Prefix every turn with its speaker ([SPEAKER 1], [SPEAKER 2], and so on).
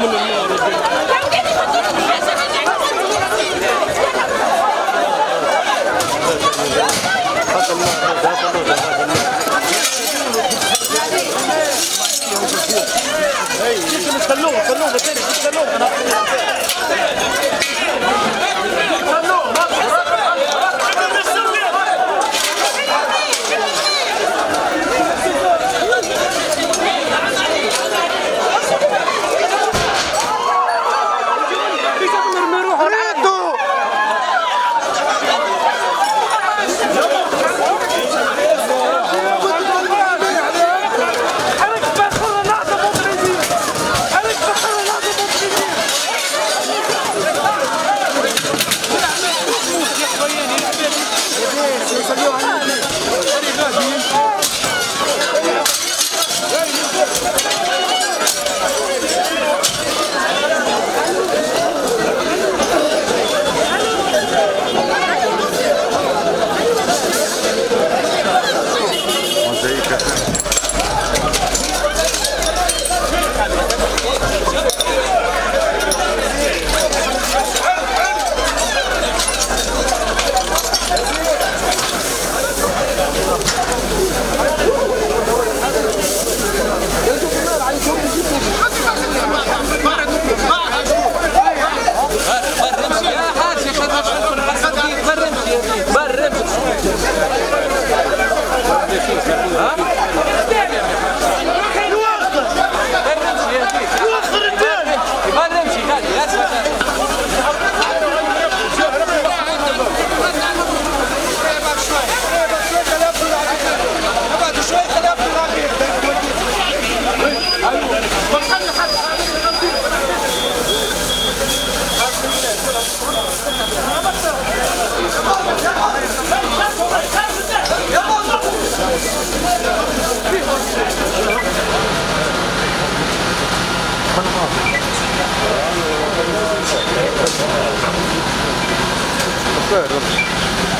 [SPEAKER 1] خلوه
[SPEAKER 2] خلوه خلوه خلوه 설명 없어요, 네,